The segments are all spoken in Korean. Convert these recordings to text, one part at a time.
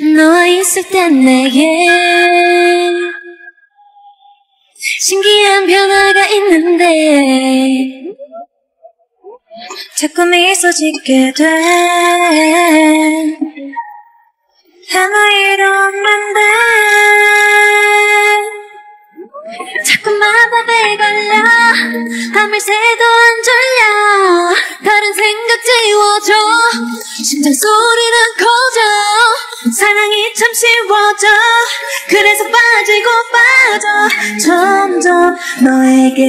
너와 있을 땐 내게 신기한 변화가 있는데 자꾸 미소 짓게 돼. 하나의로 없는데 자꾸 마법에 걸려 밤을 새도 안 졸려 다른 생각 지워줘 심장 소리는 커져 사랑이 참 쉬워져. 그래서 빠지고 빠져. 점점 너에게.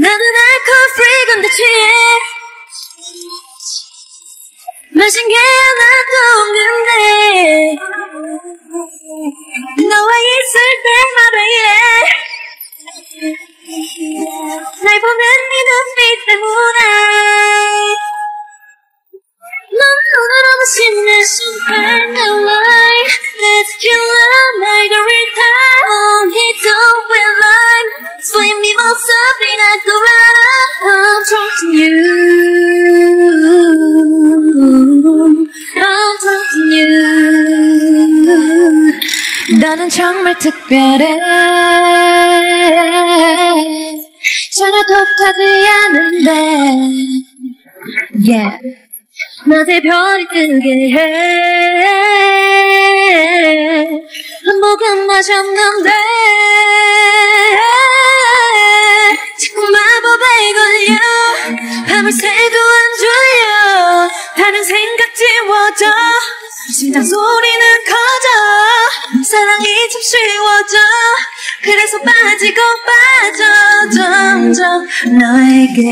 나는 alcohol-free 근데 취해. 마신 게 하나도 없는데. 너와 있을 때마다 이래 날 보는 네 눈빛 때문에 넌 너무너무 신나 Supernova Tequila Margarita Mojito with lime Swing me 모습이 날 돌아 I'm trusting you I'm trusting you 너는 정말 특별해 전혀 독하지 않은데 Yeah 낮에 별이 뜨게 해. 한 모금 마셨는데, 자꾸 마법에 걸려. 밤을 새도 안 졸려. 다른 생각 지워져. 심장 소리는 커져. 사랑이 참 쉬워져. 그래서 빠지고 빠져. 점점 너에게.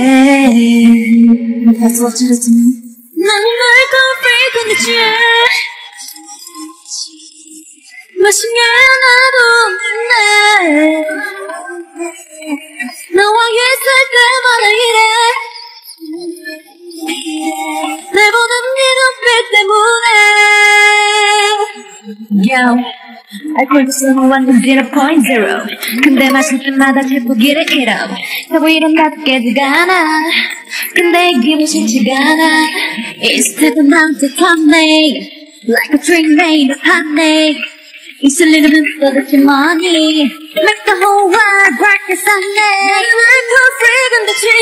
That's what you do to me. 근데 취해 마신 게 하나도 없는데 너와 있을 때마다 이래? 날 보는 네 눈빛 때문에. Yo 알코올 도수는 완전 0.0 근데 마실 때마다 제포기를 잃어. 하고 이런 나도 깨지가 않아 근데 이 기분 싫지가 않아 It's to the mountain top me Like a drink made of honey It's a little bit for the money Make the whole world bright as Sunday 나는 알코올 free 근데 취해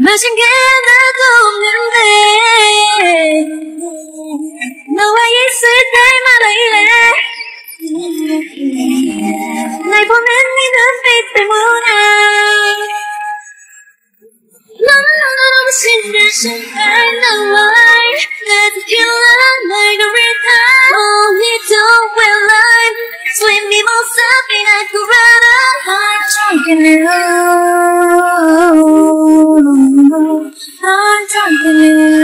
마신 게 하나도 없는데 너와 있을 때마다 이래 날 보는 네 눈빛 때문에 passion and the light That's feeling like a rhythm Only to will life Swim me more something I could run I'm drunken you. I'm drunken you.